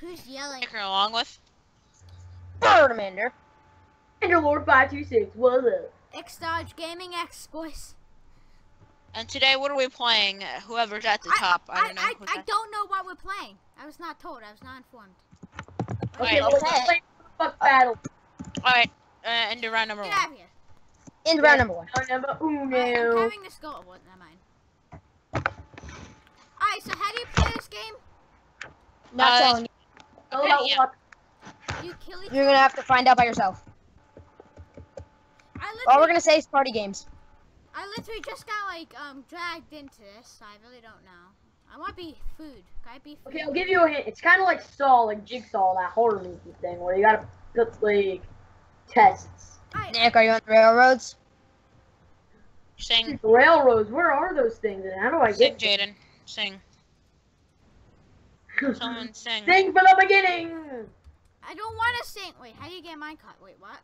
Who's yelling? Take her along with. Bird Amanda. Enderlord five two six. What's up? X Doge Gaming X boys. And today, what are we playing? Uh, Whoever's at the top. I, don't know. I, I don't know what we're playing. I was not told. I was not informed. Okay, Alright, let's okay. play fuck battle. All right. Uh, into round number Get one. out of here. In round number one. Round number Alright, I'm uno. having this go. Oh, what? Never mind. Alright, so how do you play this game? Not Uh, telling you. Oh, Okay, yeah. fuck. You kill each You're gonna have to find out by yourself. I All we're gonna say is party games. I literally just got like um dragged into this. So I really don't know. I want to be food. Can I be food? Okay, I'll give you a hint. It's kind of like Saw, like Jigsaw, that horror movie thing, where you gotta put like tests. Alright, Nick, are you on the railroads? Sing. Railroads. Where are those things, and how do I Sing, get? Jaden. Sing. Them? Someone sing. Sing for the beginning. I don't want to sing. Wait, how do you get a minecart? Wait, what?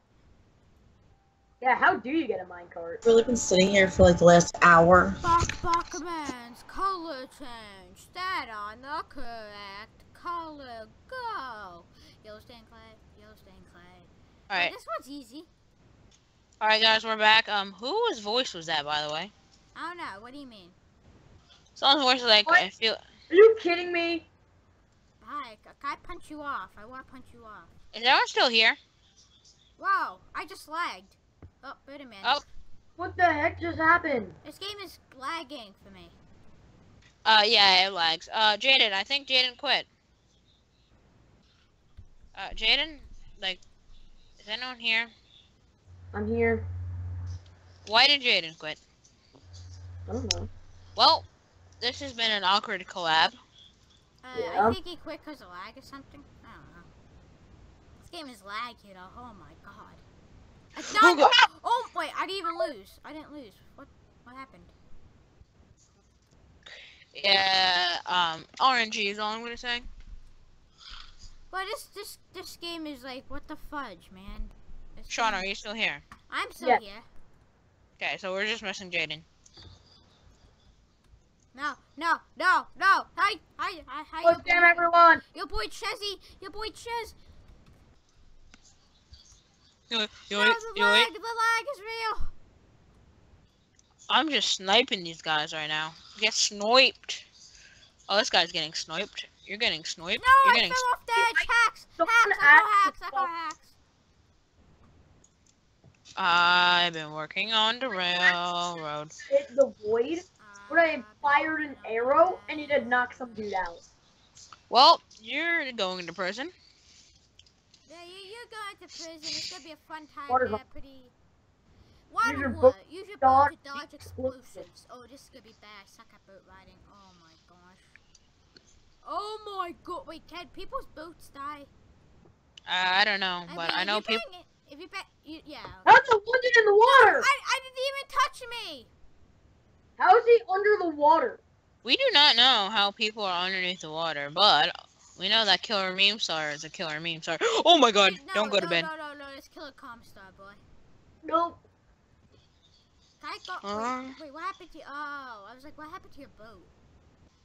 Yeah, how do you get a minecart? really been sitting here for like the last hour. Bawk bawk commands, color change, stat on the correct color, go. Yellow stain clay, yellow stain clay. All right. This one's easy. All right, guys, we're back. Um, whose voice was that, by the way? I don't know. What do you mean? Someone's voice was like, What? I feel. Are you kidding me? Hi, c- can I punch you off? I want to punch you off. Is everyone still here? Whoa, I just lagged. Oh, wait a minute. Oh. What the heck just happened? This game is lagging for me. Uh, yeah, it lags. Uh, Jaden, I think Jaden quit. Uh, Jaden, like, is anyone here? I'm here. Why did Jaden quit? I don't know. Well, this has been an awkward collab. Uh, Yeah. I think he quit because of lag or something. I don't know. This game is laggy though. Oh my god. It's Oh, not. God. Oh wait, I didn't even lose. I didn't lose. What? What happened? Yeah, um, RNG is all I'm gonna say. But this this this game is like what the fudge, man. This Sean, game- are you still here? I'm still Yeah. here. Okay, so we're just missing Jaden. No, no, no, no. Hi, hi, hi, hi. What's down, everyone? Your boy Chezzy. Your boy Chez. You, you, No, the you, lag. The lag is real. I'm just sniping these guys right now. Get sniped. Oh, this guy's getting sniped. You're getting sniped. No, You're I getting. fell off the edge. Hacks. Someone Hacks. I asked got hacks. I got about- hacks. I've been working on the railroad. Hit the void. Where I fired an arrow and it had knocked some dude out. Well, you're going to prison. Yeah, you, you're going to prison. It's gonna be a fun time Water there. gun. Pretty. Water your wood. Use your dodge boat to dodge explosives. explosives. Oh, this is gonna be bad. I suck at boat riding. Oh my gosh. Oh my god. Wait, can people's boats die? Uh, I don't know, I but mean, I know people. paying it- If you bet, you, yeah. How's the wood in the water? I, I didn't even touch me. How is he under the water? We do not know how people are underneath the water, but we know that Killer Meme Star is a Killer Meme Star. Oh my God! No, don't go to bed. No, no, no, Let's kill a Comstar boy. Nope. Can I go? Uh. Wait, wait, what happened to? you? Oh, I was like, what happened to your boat?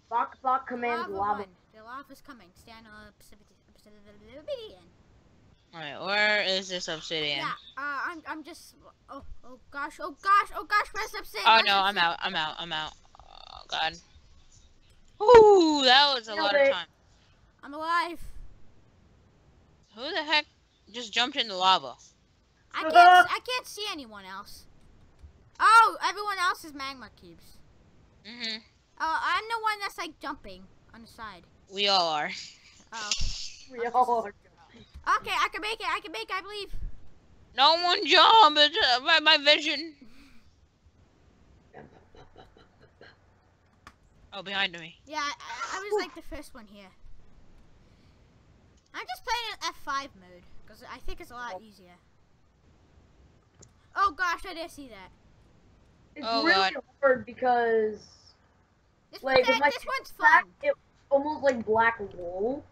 Bawk Bawk commands lava. lava. One. The lava's coming. Stand on obsidian. Alright, where is this obsidian? Yeah. Uh, I'm. I'm just. Oh. Oh gosh. Oh gosh. Oh gosh. Where's obsidian? Oh no, I'm out. I'm out. I'm out. Oh God. Ooh, that was a Nailed lot of time. I'm alive. Who the heck just jumped in the lava? I can't. I can't see anyone else. Oh, everyone else is magma cubes. Mm-hmm. Oh, I'm the one that's like jumping on the side. We all are. Oh. We all are. Okay, I can make it. I can make it. I believe. No one jump! It's uh, my, my vision. Oh, behind me. Yeah, I, I was like the first one here. I'm just playing in F5 mode because I think it's a lot easier. Oh gosh, I didn't see that. It's Oh, really God. hard because This, Like, one's, my this one's black, fun. it almost like black wool,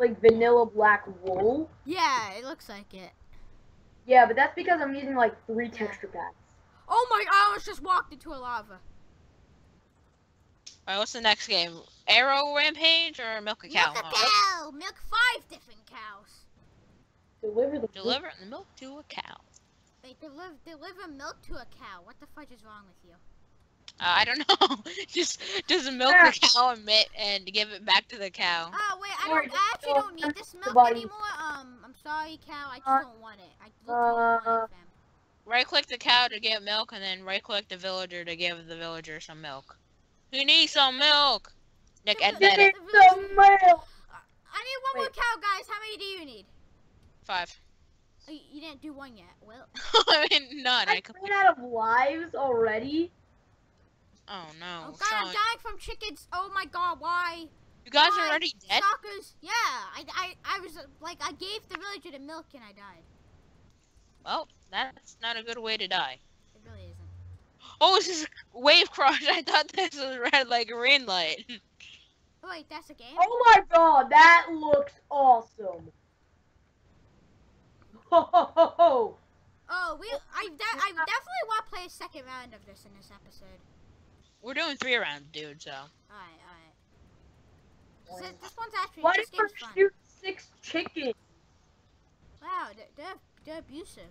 like vanilla black wool. Yeah, it looks like it. Yeah, but that's because I'm using like three texture packs. Oh my! I almost just walked into a lava. Alright, what's the next game? Arrow Rampage or Milk a Cow? Milk a Huh? cow, milk five Deliver the Deliver the milk to a cow. Wait, deliver, deliver milk to a cow. What the fudge is wrong with you? Uh, I don't know. just just milk the cow and mit and give it back to the cow. Oh, wait, I, don't, I actually uh, don't need this milk anymore. Um, I'm sorry, cow. I just Uh, don't want it. I literally don't uh, want it, fam. Right click the cow to get milk, and then right click the villager to give the villager some milk. Who needs some milk? Nick, add that Give at some milk. I need one more cow, guys. How many do you need? five. Oh, you, you didn't do one yet. Well, I mean, none. I I ran out of lives already. Oh no, oh god, I'm dying from chickens. Oh my god, why? You guys Why? are already dead. Stalkers. Yeah, I, I, I was like, I gave the villager the milk and I died. Well, that's not a good way to die. It really isn't. Oh, this is wave crush. I thought this was red like a green light. Oh wait, that's a game. Oh my god, that looks awesome. Ho ho ho ho. Oh, we, I, de- I definitely want to play a second round of this in this episode. We're doing three rounds, dude. So Alright, alright. This, this one's actually, Why this did you game's fun. shoot six chickens? Wow, they're, they're, they're abusive.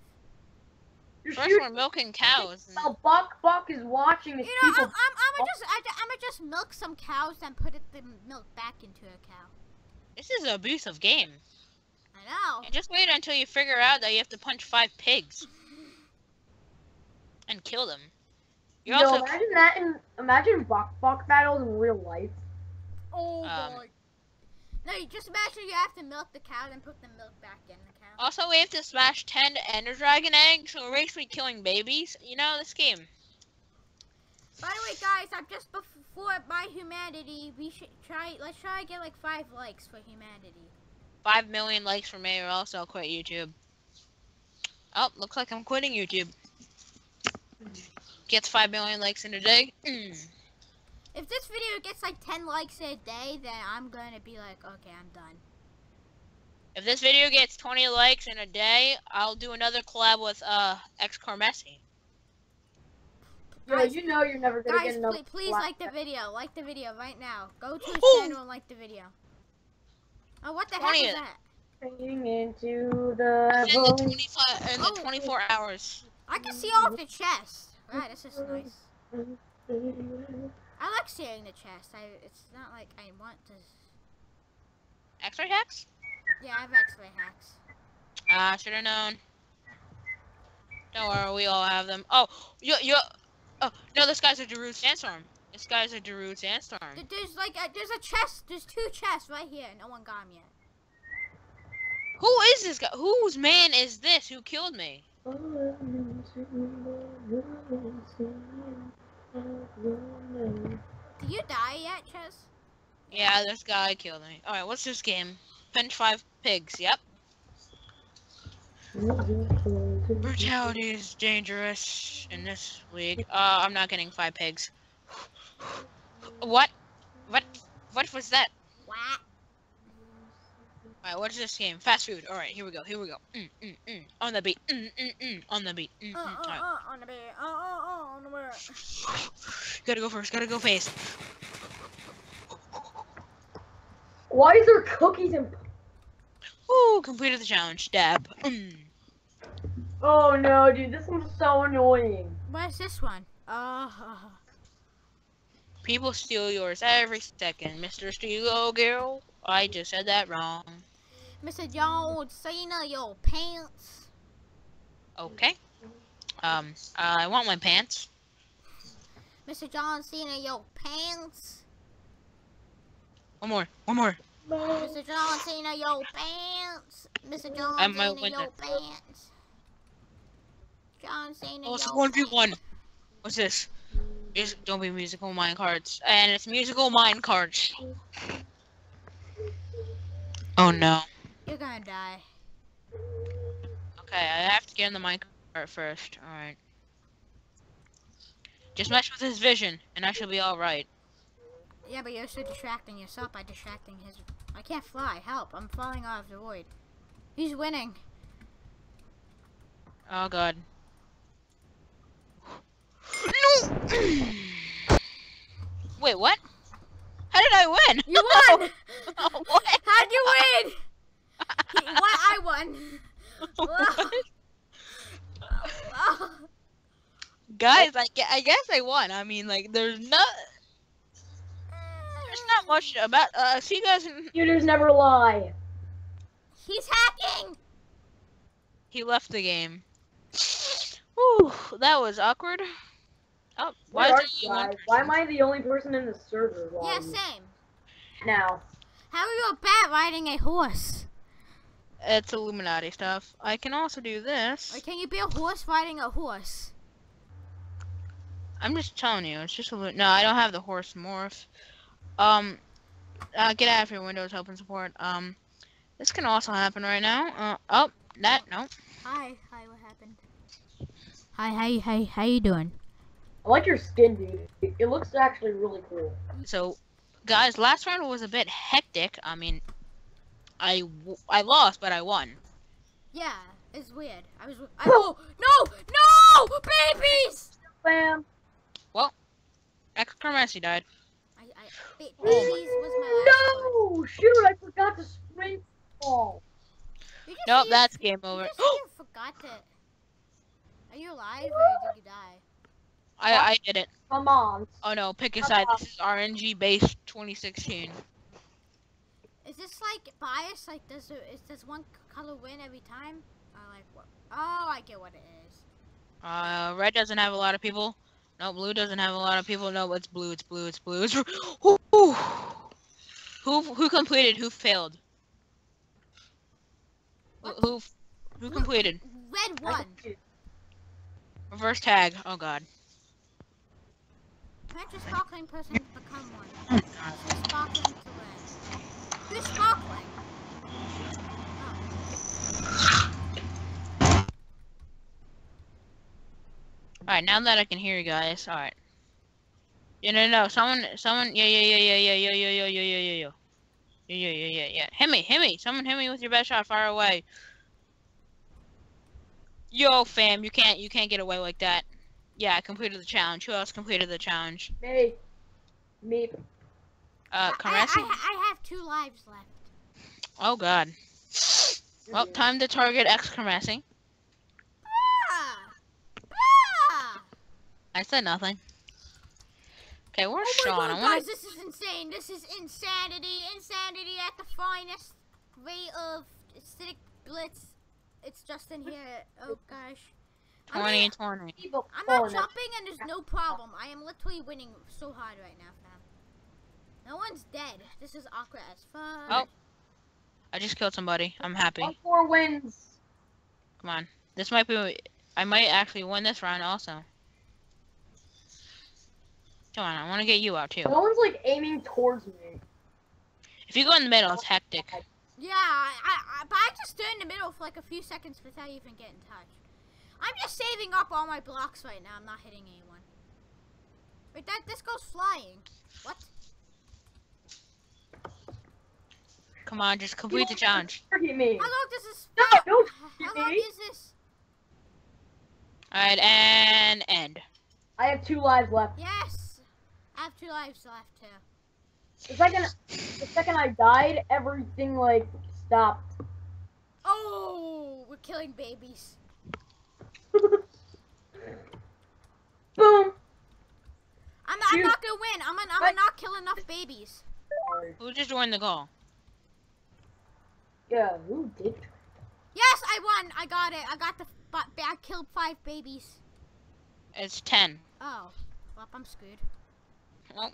You're first shooting we're milking cows. and- Bawk Bawk is watching You his know, I'm. I'm, I'm gonna just, I, I'm gonna just milk some cows and put it, the milk back into a cow. This is an abusive game. I know. And just wait until you figure out that you have to punch five pigs and kill them. You Yo, also imagine that in imagine Bawk Bawk battles in real life. Oh Um, boy. No, you just imagine you have to milk the cow and put the milk back in the cow. also we have to smash ten Ender Dragon eggs, so we're basically killing babies. You know this game. By the way, guys, I'm just before my humanity. We should try. Let's try to get like five likes for humanity. Five million likes for me, or else I'll quit YouTube. Oh, looks like I'm quitting YouTube. Gets five million likes in a day. Mm. If this video gets like 10 likes in a day, then I'm gonna be like, okay, I'm done. If this video gets 20 likes in a day, I'll do another collab with uh X Carmessi. Yo, Guys- you know you're never gonna Guys, get enough. please, please black- like the video. Like the video right now. Go to his channel and like the video. Oh, what the heck is that? Turning into the In the void. 25, in the Oh. 24 hours. I can see off the chest. Wow, this is nice. I like seeing the chest. I, it's not like I want to. X-ray hacks? Yeah, I have X-ray hacks. Ah, should have known. Don't worry, we all have them. Oh, you, you. Oh no, this guy's a Darude Sandstorm. This guy's a Darude Sandstorm. There- There's like a, there's a chest. There's two chests right here. No one got 'em yet. Who is this guy? Whose man is this? Who killed me? Did you die yet, Chess? Yeah, this guy killed me. All right, what's this game? Pinch five pigs. Yep. Brutality is dangerous in this league. Uh, I'm not getting five pigs. What? What? What was that? What? Alright, what is this game? Fast food. Alright, here we go. Here we go. Mm, mm, mm. On the beat. Mm, mm, mm. On the beat. Mm, Uh, mm. uh, Alright. uh, on the bed. Uh, uh, uh, on the bed. Gotta go first. Gotta go fast. Why is there cookies and? Ooh, completed the challenge. Dab. Mm. Oh no, dude, this one's so annoying. What's this one? Uh, People steal yours every second, Mr. Steelo Girl. I just said that wrong. Mr. John Cena, your pants. Okay. Um, I want my pants. Mr. John Cena, your pants. One more. One more. Mr. John Cena, your pants. Mr. John I might Cena, your that. pants. John Cena, Oh, it's one v one. What's this? Music, don't be musical mine cards, and it's musical mine cards. Oh no. You're gonna die. Okay, I have to get in the mine cart first. All right. Just mess with his vision, and I shall be all right. Yeah, but you're so distracting yourself by distracting his. I can't fly. Help! I'm falling out of the void. He's winning. Oh god. No. Wait, what? How did I win? You won! what? How'd you win? He, what? I won. Guys, I, I guess I won. I mean, like, there's not there's not much about. Uh, see you guys. In, Computers never lie. He's hacking. he left the game. Whew, that was awkward. Oh, why are you you one guys? Why am I the only person in the server? Yeah, lobby same. Now. How are you a bat riding a horse? It's Illuminati stuff. I can also do this. Or can you be a horse riding a horse? I'm just telling you, it's just a li- no. I don't have the horse morph. Um, uh, get out of here, Windows Help and Support. Um, this can also happen right now. Uh, oh, that no. Hi, hi, what happened? Hi, hi, hi, how you doing? I like your skin, dude. It, it looks actually really cool. So, guys, last round was a bit hectic. I mean, I w- I lost, but I won. Yeah, it's weird. I was. I, oh no, no, babies! Bam. Extra Messi died. I, I, ba- babies was my last one. No! Shoot, I forgot to spring ball. You just Nope, said you- that's game You over. just said forgot to. Are you alive or did you die? I I did it. Come on. Oh no, pick a side. This is RNG based 2016. Is this like bias? Like, does it, is does one color win every time? Or like what? Oh, I get what it is. Uh, red doesn't have a lot of people. No, blue doesn't have a lot of people. No, it's blue. It's blue. It's blue. It's who who who, who completed? Who failed? Who What? who, who completed? Red I won. Reverse tag. Oh god. Can't your sparkling person become one? So sparkling to red. Who's sparkling? All right, now that I can hear you guys. All right. Yeah, no, no, someone, someone, yeah, yeah, yeah, yeah, yeah, yeah, yeah, yeah, yeah, yeah, yeah, yeah. Yeah, yeah, yeah, yeah, yeah. Hit me, hit me. Someone hit me with your best shot far away. Yo, fam, you can't, you can't get away like that. Yeah, I completed the challenge. Who else completed the challenge? Me. Me. Uh, I, I, I, I have two lives left. Oh god. Well, time to target X Caressy. Ah! Ah! I said nothing. Okay, where's Oh my Sean? god, I wanna guys, this is insane. This is insanity. Insanity at the finest rate of acidic blitz. It's just in here. Oh gosh. I'm, in- 2020. I'm not jumping and there's no problem. I am literally winning so hard right now, fam. No one's dead. This is awkward as fuck. Oh. I just killed somebody. I'm happy. One four wins. Come on. This might be. I might actually win this round also. Come on, I want to get you out too. No one's like aiming towards me. If you go in the middle, it's hectic. Yeah, I, I, I, but I just stood in the middle for like a few seconds without even getting touched. I'm just saving up all my blocks right now. I'm not hitting anyone. Wait, that this goes flying. What? Come on, just complete the challenge. Target me. How long does this? No, don't How shoot long me. is this? Alright, and end. I have two lives left. Yes, I have two lives left too. The second, the second I died, everything like stopped. Oh, we're killing babies. Boom. I'm, I'm not gonna win. I'm gonna, I'm gonna not kill enough babies. Who just joined the call? Yeah, who did? Yes, I won. I got it. I got the. But I killed five babies. It's 10. Oh, well, I'm screwed. Well,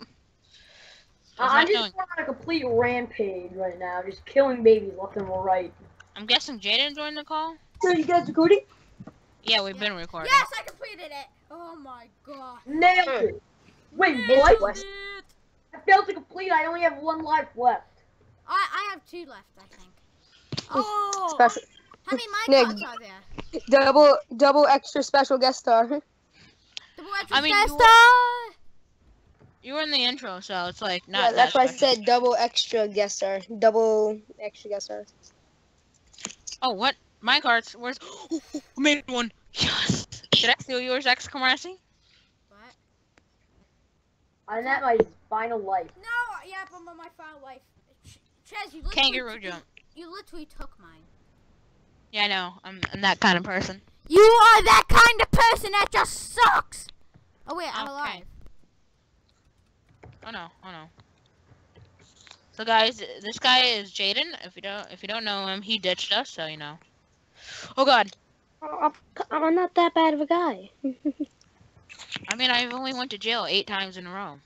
I- I'm There's no just on a complete rampage right now, just killing babies left and right. I'm guessing Jaden joined the call? So you guys recording? Yeah, we've Yeah. been recording. Yes, I completed it. Oh my god. Nailed it. Wait, Nailed what? it. I failed to complete. I only have one life left. I I have two left, I think. Oh. Special, How many Nick. Minecrafts are there? double, double extra special guest star. Double I mean, extra you- star. You were in the intro, so it's like not yeah, that's that why I said double extra guest star. Double extra guest star. Oh, what? My cards. Where's? Oh, I made one. Yes. Did I steal yours, X Commercy? What? I'm at my final life. No, yeah, but my, my final life. Ch- Chaz, you literally Kangaroo took- jump. You, you literally took mine. Yeah, I know. I'm, I'm that kind of person. You are that kind of person that just sucks. Oh wait, I'm Okay. alive. Oh no, oh no. So guys, this guy is Jaden. If you don't, if you don't know him, he ditched us, so you know. Oh God. Oh, I'm, I'm not that bad of a guy. I mean, I've only went to jail eight times in a row.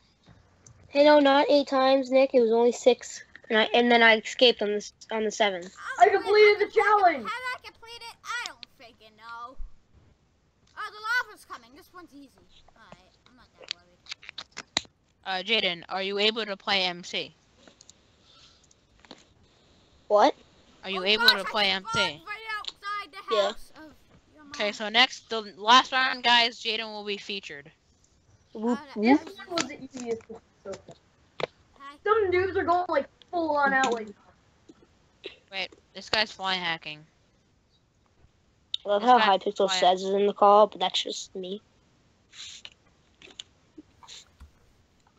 Hey, no, not eight times, Nick. It was only six, and I and then I escaped on this on the seventh. I completed the challenge. How did I complete it? I don't freaking know. Oh, the lava's coming. This one's easy. Alright, I'm not that worried. Uh, Jaden, are you able to play MC? What? Are you Oh able gosh, to play spawned MC? Right outside Yeah. house of your mom. Okay, so next, the last round, guys, Jaden will be featured. Whoop, This one was the easiest. Hi. Some dudes are going like full on out Wait, this guy's fly hacking. I love This how guy's Hypixel quiet. says is in the call, but that's just me.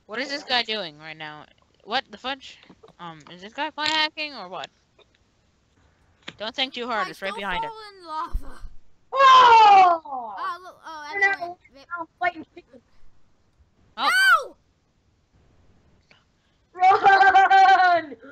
What is this guy doing right now? What the fudge? Um, is this guy fly hacking or what? Don't think too hard. Guys, It's right behind it. fall in lava. Oh! Oh, look. Oh, Turn that's out right. Rip. I'm fighting chickens. Oh. No! Run!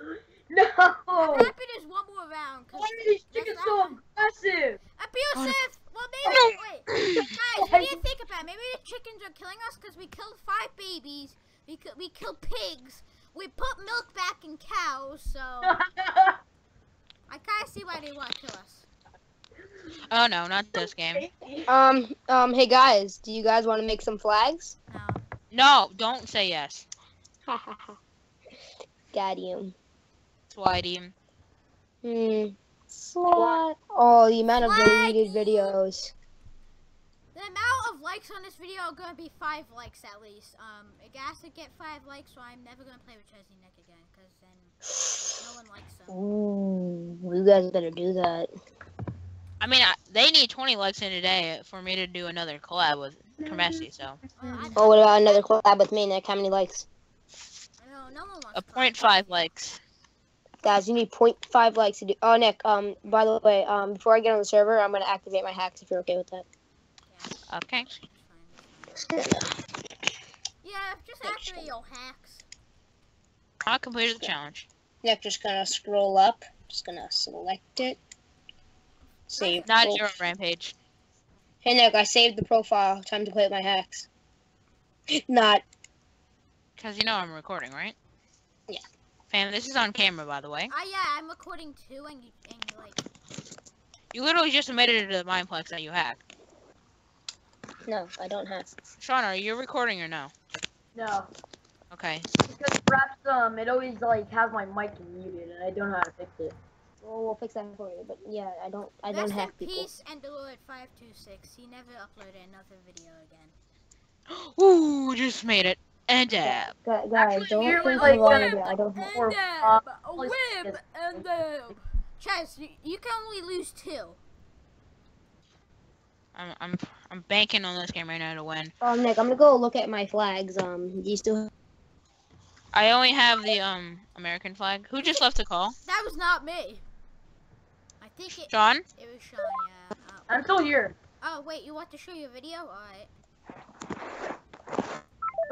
No! I'm happy there's one more round. 'cause are these chickens that's so not- aggressive? Abusive! Well, maybe. Wait. Guys, we need to think about it. Maybe the chickens are killing us because we killed five babies. We, ki- we killed pigs. We put milk back in cows, so I kind of see why they want to kill us. Oh no, not this game. Um, um, hey guys, do you guys want to make some flags? No. No, don't say yes. Got you. Swidey. Hmm. Slut. Oh, the amount of deleted videos. The amount of likes on this video are gonna be five likes at least. Um, it has to get five likes, so I'm never gonna play with Chezzy Nick again, because then no one likes him. Ooh, you guys better do that. I mean, I, they need 20 likes in a day for me to do another collab with Kermesse, so. Well, Oh, what about another collab with me, Nick? How many likes? No, no one wants A to five likes. Guys, you need 0.5 likes to do. Oh, Nick. Um, by the way, um, before I get on the server, I'm gonna activate my hacks if you're okay with that. Yeah. Okay. It's fine, it's fine. Yeah, just activate your hacks. I completed the challenge. Nick, just gonna scroll up. Just gonna select it. Save. Not pro- your rampage. Hey, Nick, I saved the profile. Time to play with my hacks. Not. Because you know I'm recording, right? Yeah. Fam, this is on camera, by the way. Oh yeah, I'm recording too, and you, and you like. You literally just admitted it to the Mineplex that you hacked. No, I don't have. Sean, are you recording or no? No. Okay. Because perhaps um it always like has my mic muted and I don't know how to fix it. Well, we'll fix that for you. But yeah, I don't. I Rest don't in hack people. peace, Enderlord five two six. He never uploaded another video again. Ooh, just made it. And dab. Gu- Guys, Actually, don't you're think like you want I don't have. And Or, dab, uh, a whip, and dab. Chaz, you, you can only lose two. I'm, I'm, I'm banking on this game right now to win. Um, Nick, I'm gonna go look at my flags. Um, do you still? I only have the um American flag. Who just left the call? That was not me. I think it, Sean? it was Sean, yeah. Uh, I'm still here. oh, wait, you want to show your video? Alright.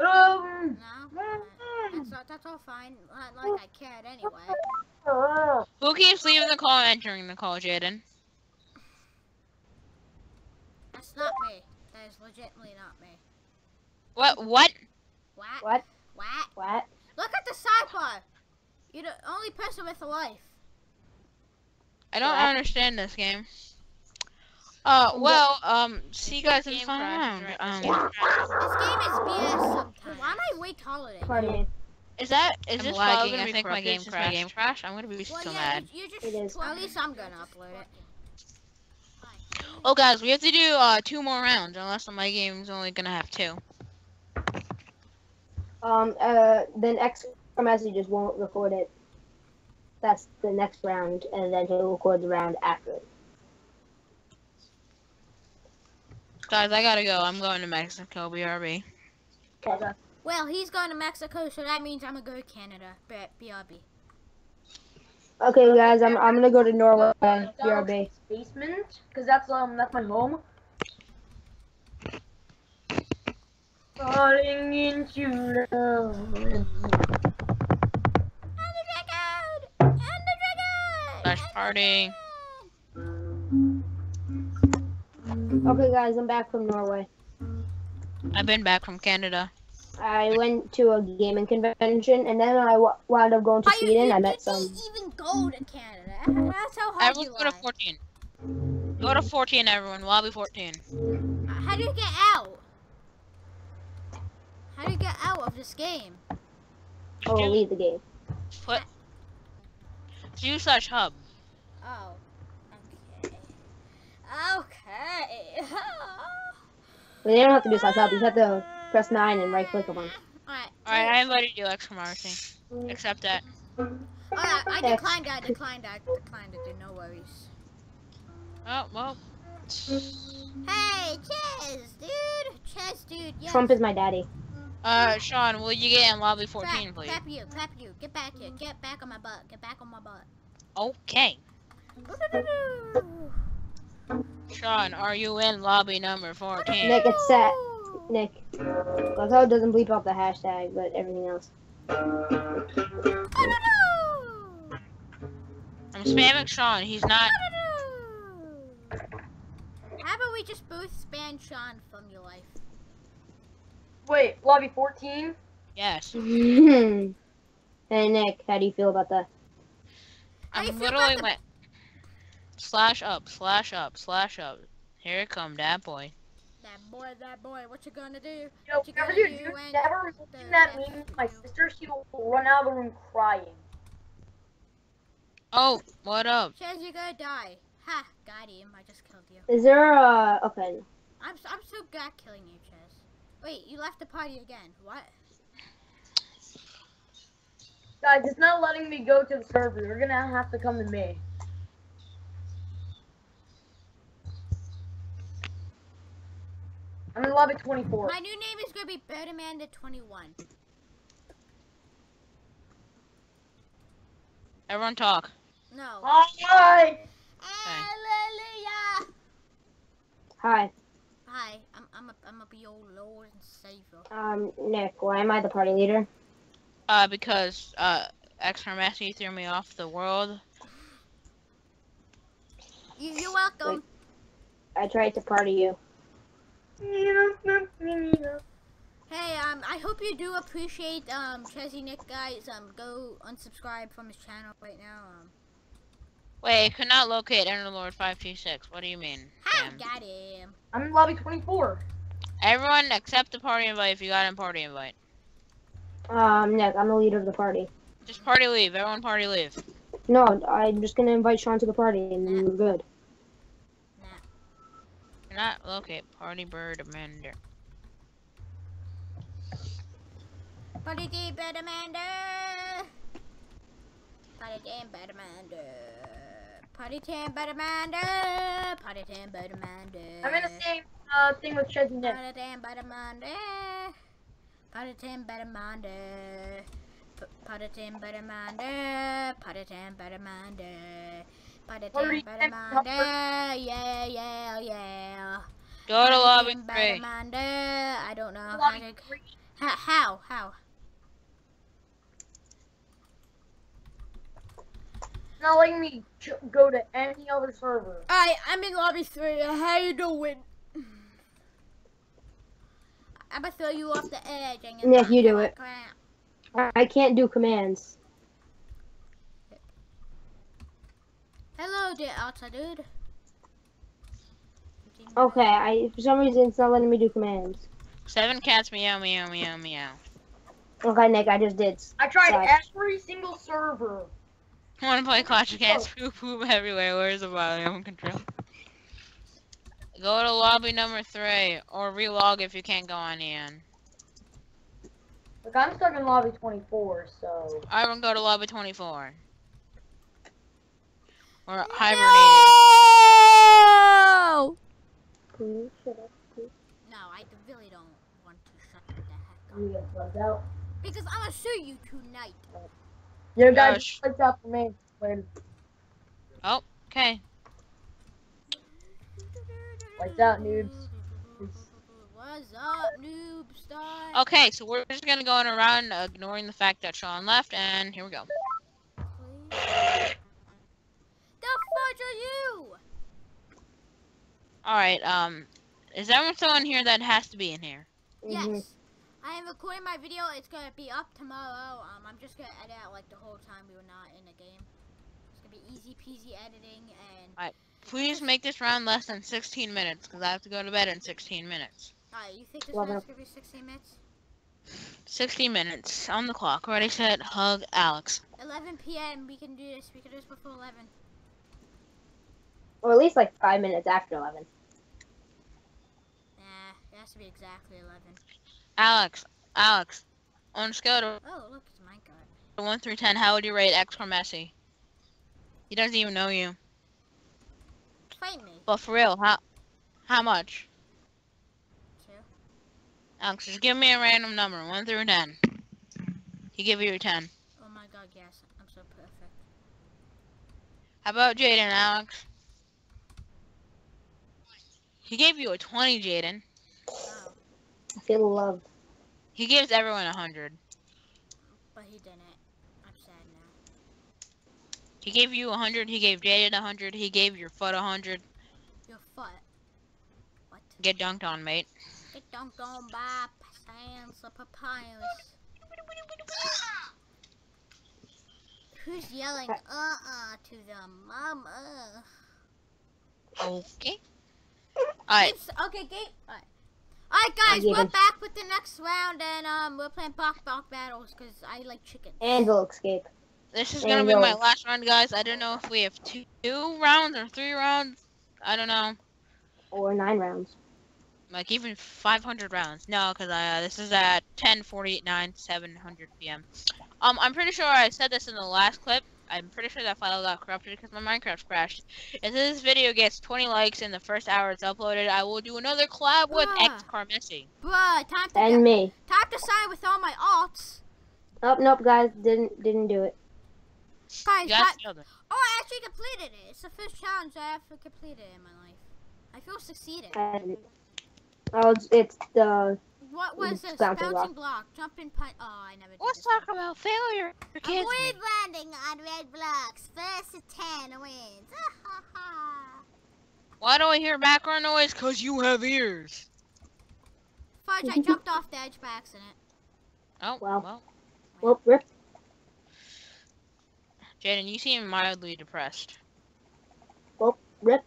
Um. No? Alright. That's, all, that's all fine. Not like I cared anyway. Who keeps leaving the call and entering the call, Jaden? That's not me. That is legitimately not me. What? What? What? What? What? What? Look at the sidebar. You're the only person with a life. I don't What? understand this game. Uh, well, um, see you guys in the final round. Um, This game is BS sometimes. Why am I way taller than you? Pardon me. is that is I'm this lagging. file I gonna think be my game corrupted crashed. My game crashed. I'm gonna be Well, so yeah, mad. You, you just, It is. Well, at least I'm gonna upload it. Oh, guys, we have to do uh two more rounds, unless my game's only gonna have two. Um, uh, then X messages won't record it. That's the next round, and then he'll record the round after it. Guys, I gotta go. I'm going to Mexico. BRB. Okay. Well, he's going to Mexico, so that means I'm gonna go to Canada. But BRB. Okay, guys, I'm I'm gonna go to Norway. BRB. basement because that's um that's my home. Falling into love. And the dragon! And the dragon! Slash party. Mm-hmm. Okay, guys, I'm back from Norway. I've been back from Canada. I went to a gaming convention, and then I w- wound up going to How Sweden. I met didn't some. even go to Canada. That's how hard Everyone you go to 14. Go to 14, everyone. Lobby 14. How do you get out? How do you get out of this game? Oh, leave the game. Put view slash hub. Oh. Okay. Okay. But they don't have to do slash up. You just have to press nine and right click on them. Alright. Alright, I invited you, X Marcy. Accept that. Alright, I X. declined I declined I declined it, no worries. Oh, well. Hey, Chess, dude! Chess, dude, yes. Trump is my daddy. Uh, Sean, will you get in lobby 14, Clap, please? clap you, clap you. Get back here. Get back on my butt. Get back on my butt. Okay. Sean, are you in lobby number 14? Nick, it's set. Nick. That's how it doesn't bleep out the hashtag, but everything else. I'm spamming Sean. He's not. How about we just both ban Sean from your life? Wait, lobby 14. Yes. hey, Nick, how do you feel about that? I'm literally about the- went. Slash up, slash up, slash up. Here it come, that boy. That boy, that boy, what you gonna do? Yo, What you whenever gonna you do do, never the that death meme, of my sister, she will run out of the room crying. Oh, what up? Chaz, you're gonna die. Ha, got him. I just killed you. Is there a okay? I'm, s- I'm so good at killing you, Chaz. Wait, you left the party again. What? Guys, it's not letting me go to the server. You're gonna have to come to me. I'm in lobby 24. My new name is gonna be Birdammander21. Everyone talk. No. Hi! Hallelujah! Hi, Hi, I'm I'm a I'm a be your Lord and Savior. um, Nick. Why am I the party leader? Uh, because, uh, X Messi threw me off the world. You you're welcome. I tried to party you. Hey, um, I hope you do appreciate um Chezzy Nick guys. Um, go unsubscribe from his channel right now. Um, Wait, could not locate Enderlord 526. What do you mean? ha, Damn. got him. I'm in lobby 24. Everyone accept the party invite if you got a party invite. Um, Nick, I'm the leader of the party. Just party leave. Everyone party leave. No, I'm just gonna invite Sean to the party, and then we're good. You're not locate party Birdammander. Party team Birdammander. Party team Birdammander. Party team Birdammander. Party team Birdammander. I'm in the same uh, thing with Chezzy Nick. Party team Birdammander. Party team Birdammander. P- Party team Birdammander. Party team Birdammander. Party Party team team Birdammander. Yeah, yeah, yeah. Go to lobby 3. Birdammander. I don't know how Lobby three. How? How? How? Not letting me go to any other server. Alright, I'm in lobby three. How you doing? I'm gonna throw you off the edge. and you're Nick, you do it. cramp. I, I can't do commands. Hello, dear outside dude. Okay, I for some reason it's not letting me do commands. Seven cats meow meow meow meow. Okay, Nick, I just did. I tried Slash. every single server. Wanna play Clash of Cats? Oh. Poop poop everywhere. Where's the volume control? Go to lobby number three, or relog if you can't go on in. Look, I'm stuck in lobby 24, so. Everyone go to lobby 24. Or hibernating. No! Please shut up. No, I really don't want to shut the heck I'm up. gonna get out. Because I'm gonna sue you tonight. Yo, guys, Gosh. plugged out for me. When Okay. Lights out, noobs. What's up, noob star? Okay, so we're just gonna go on around, uh, ignoring the fact that Sean left, and here we go. Please. The fudge are you? Alright, um, is everyone still in here that has to be in here? Yes. I am recording my video. It's gonna be up tomorrow. Um, I'm just gonna edit out like the whole time we were not in the game. It's gonna be easy peasy editing and. Alright, Please make this round less than 16 minutes, because I have to go to bed in 16 minutes. Alright, you think this Love one's gonna be 16 minutes? 16 minutes on the clock. Ready, set, hug, Alex. 11 p.m. We can do this. We can do this before 11. Or at least like five minutes after eleven. Nah, it has to be exactly 11. Alex, Alex, on a scale to Oh, look, it's Minecraft. 1 through 10, how would you rate X or Messi? He doesn't even know you. Fight me. But for real, how how much? Two. Alex, just give me a random number, 1 through 10. He give you a 10. Oh my god, yes. I'm so perfect. How about Jaden, Alex? He gave you a 20, Jaden. Oh, I feel loved. He gives everyone a 100. but he didn't. I'm sad now. He gave you a 100, he gave Jaden a 100, he gave your foot a 100. Your foot. What? Get dunked on, mate. Get dunked on by Sans the Papyrus. Who's yelling uh-uh to the mama? Okay. Alright, okay, Gabe. Alright. Alright, guys, we're back with the next round, and um, we're playing Bawk Bawk battles because I like chicken. And we'll escape. this is gonna be my last round, guys. I don't know if we have two, two rounds or three rounds. I don't know. Or nine rounds. Like even 500 rounds. No, because uh, this is at 10:48, 9, 700 p.m. Um, I'm pretty sure I said this in the last clip. I'm pretty sure that file got corrupted because my Minecraft crashed. If this video gets 20 likes in the first hour it's uploaded, I will do another collab with. X Carmessi. Bruh, time to And me. time to sign with all my alts. Oh nope, guys, didn't didn't do it. Guys, You guys guys- it. oh, I actually completed it. It's the first challenge I ever completed in my life. I feel succeeded. And oh, it's, it's the What was this? Bouncing Bouncing block. block, jumping punch. Oh, I never did Let's talk one. about failure. Kids, Avoid landing on red blocks. First to ten wins. Why do I hear background noise? Cause you have ears. Fudge, I jumped off the edge by accident. Oh Well. well. well rip. Jaden, you seem mildly depressed. Well, rip.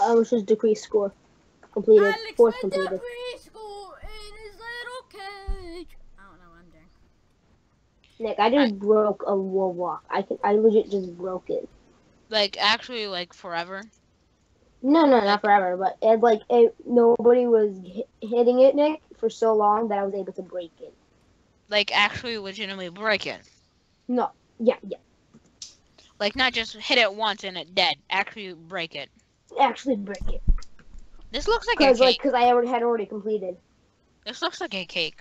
I was just decreased score. Completed. Alex Fourth completed. preschool Nick, I just broke a wall walk. I can, I legit just broke it. Like actually, like forever. No, no, not forever, but it like it, nobody was hit, hitting it, Nick, for so long that I was able to break it. Like actually, legitimately break it. No, yeah, yeah, Like not just hit it once and it dead. Actually break it. actually break it This looks like a because cake. like because I already had already completed. This looks like a cake.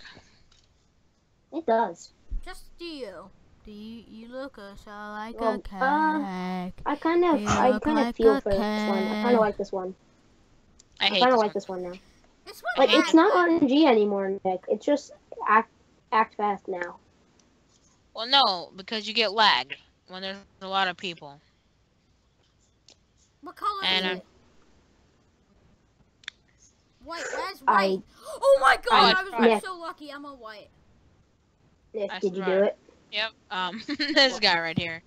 It does. Just do you. Do you, you look uh, so like Well, a cake? uh, I kind of You I look kind of like feel a for this one. I kind of like this one. I I kind of like this one now. this one Like it's not one- RNG anymore, Nick. It's just act act fast now. Well, no, because you get lagged when there's a lot of people. What color And, is uh, it? White. Where's I- white? oh my god! I I, was tried. so lucky. I'm a white. Nick, I did you do it? Yep. Um, this guy right here.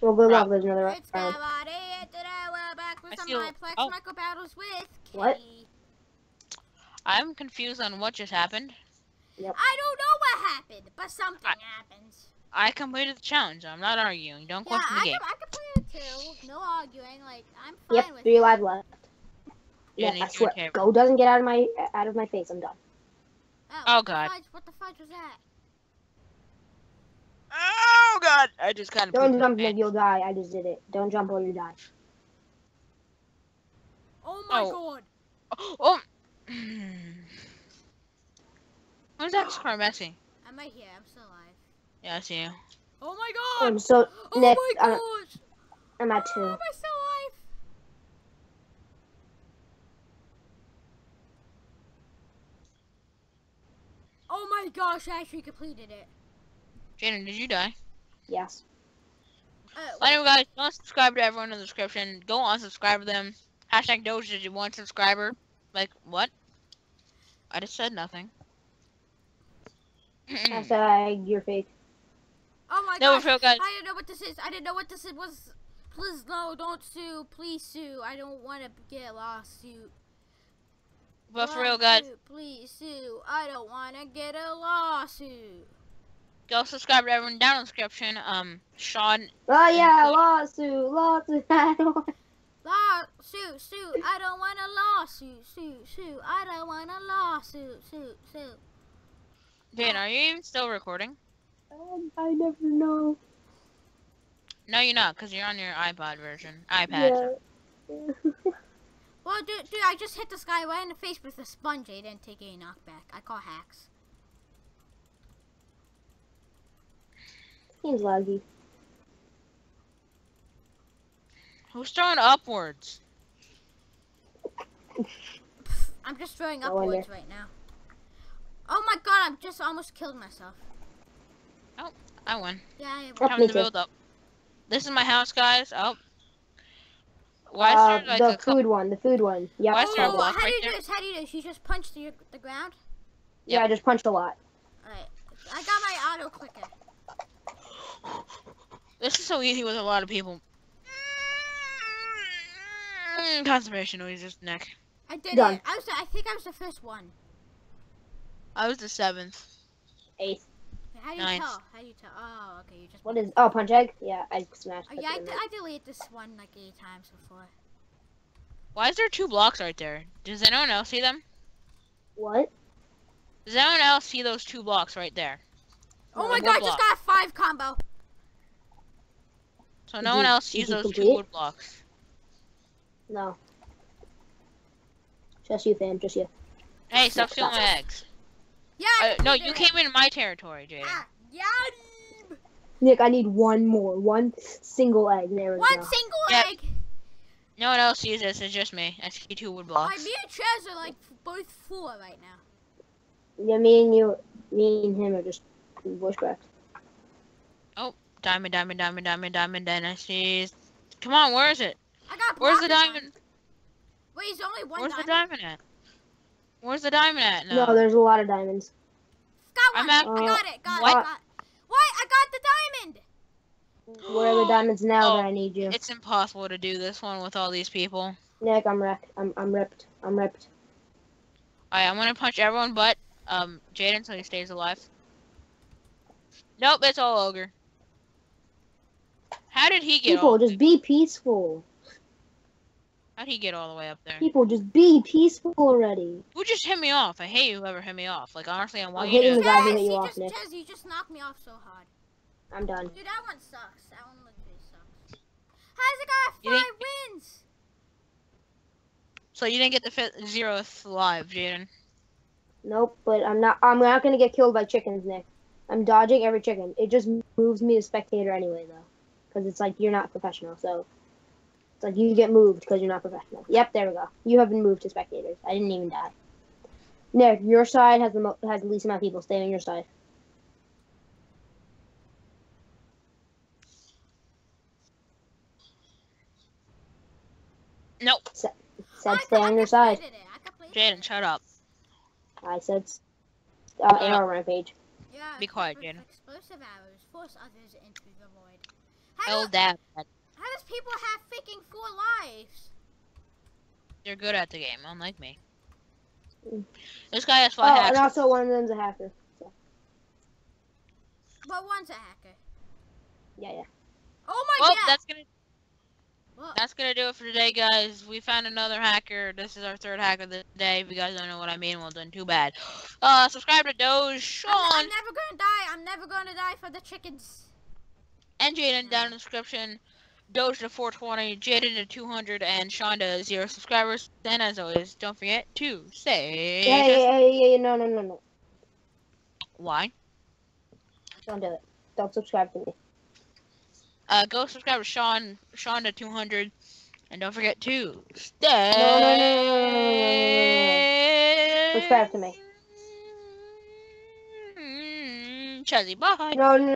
Well, good Right. luck. There's another It's round. Gabby. Today we're back with I some feel- Mineplex oh. Michael battles with What? Kenny. I'm confused on what just happened. Yep. I don't know what happened, but something I- happens. I completed the challenge. I'm not arguing. Don't Yeah, question the I game. can, I can play it too. No arguing. Like I'm fine Yep, with three it. alive left. Yeah, Yeah, I need swear. your Go doesn't get out of my out of my face. I'm done. Oh, Oh, God. Fudge, what the fudge was that? Oh God! I just kind of. Don't jump, Nick. You'll die. I just did it. Don't jump or you die. Oh my Oh. god! Oh. Who's that Carmessi? I'm right here. I'm still alive. Yeah, I see you. Oh my oh, god! I'm so oh Nick. my uh, I'm! I'm at Oh, two. am I still alive? Oh my gosh, I actually completed it. Jaden, did you die? Yes. Uh, anyway, guys, don't subscribe to everyone in the description. Go unsubscribe to them. Hashtag Doge did you one subscriber. Like, what? I just said nothing. Hashtag you're fake. oh my no, gosh, for real, guys. I didn't know what this is. I didn't know what this was. Please no, don't sue. Please sue. I don't want to get a lawsuit. But for real, guys, Please sue. I don't want to get a lawsuit. Go subscribe to everyone down in the description. Um, Sean, Oh yeah, Include- lawsuit, lawsuit. I don't want- Lawsuit, sue. I don't want a lawsuit. Sue, sue. I don't want a lawsuit. Sue, sue. Jaden, are you even still recording? Um, I never know. No, you're not, because you're on your iPod version. iPad. Yeah. Well, dude, dude, I just hit this guy right in the face with a sponge. I didn't take any knockback. I call hacks. Seems laggy. Who's throwing upwards? I'm just throwing No wonder. upwards right now. Oh my god, I've just almost killed myself. Oh, I won. Yeah, I Oh, Time me to build up. This is my house, guys. Oh. Why is Uh, there like the a couple? food one, the food one. Yeah. Why is there a Oh, how right do you do this? How do you do this? You just punch the, the ground? Yeah, I just punched a lot. Alright. I got my auto clicker. This is so easy with a lot of people. Mm, Conservation noises, Nick. I did Done. it. I was. the- I think I was the first one. I was the seventh. Eighth. How do you Nice. tell? How do you tell? Oh, okay. You just. What is? Oh, punch egg. Yeah, I smashed. Oh, yeah, I, in d- there. I deleted this one like eight times before. Why is there two blocks right there? Does anyone else see them? What? Does anyone else see those two blocks right there? Oh No, my what god, I just got a five combo. So Did no one else did sees you those two complete? wood blocks. No. Just you, fam. Just you. Hey, stop stealing my eggs. Yeah. Uh, no, you came into my territory, Jaden. Ah, yeah. Nick, I need one more. One single egg. There we One go. single Yep. egg. No one else sees this. It's just me. I see two wood My blocks. me and Chaz are like both full right now. Yeah, me and you, me and him are just voice cracks. Diamond, diamond, diamond, diamond, diamond, dynasties. Come on, where is it? I got. Where's the blocked on. diamond? Wait, he's only one Where's the diamond. diamond at? Where's the diamond at? No, No. there's a lot of diamonds. Got I'm one. at- I got it. Got What? it. Got. What? I got the diamond. Where are the diamonds now Oh, that I need you? It's impossible to do this one with all these people. Nick, I'm wrecked. I'm I'm ripped. I'm ripped. Alright, I'm gonna punch everyone but um Jaden so he stays alive. Nope, it's all ogre. How did he get People, all? just be peaceful. How'd he get all the way up there? People, just be peaceful already. Who just hit me off? I hate whoever hit me off. Like honestly, I want I'm you hitting to. the guy who hit you you off, just, Nick. Chaz, you just knocked me off so hard. I'm done. Dude, that one sucks. That one literally sucks. How's it got You think- five wins? So you didn't get the fifth, zeroth live, Jaden. Nope, but I'm not. I'm not gonna get killed by chickens, Nick. I'm dodging every chicken. It just moves me to spectator anyway, though, because it's like you're not professional. So it's like you get moved because you're not professional. Yep, there we go. You have been moved to spectators. I didn't even die. Nick, your side has the mo- has the least amount of people. Stay on your side. Nope. Said I stay I on your side. completed it. I completed Jaden, shut up. I said uh, arrow rampage. Yeah, Be quiet, Jaden. Explosive arrows force others into the void. How, El do, dad. how does people have freaking four lives? They're good at the game, unlike me. Mm. This guy has Oh, five and hacks. also one of them's a hacker. But one's a hacker. Yeah, yeah. Oh my Well, god! that's gonna Well, that's gonna do it for today, guys. We found another hacker. This is our third hack of the day. If you guys don't know what I mean, well then too bad. Uh, subscribe to Doge, Sean, I'm, I'm never gonna die. I'm never gonna die for the chickens. And Jaden down in the description. Doge to 420, Jaden to 200, and to zero subscribers. Then, as always, don't forget to say Yeah, yeah, yeah, yeah, yeah. No, no, no, no. why. Don't do it. Don't subscribe to me. Uh, go subscribe to Sean, Sean to 200, and don't forget to stay. No, no, no, no, no, no, no, no, no. Subscribe to me. Mm, Chezzy, bye. No, no,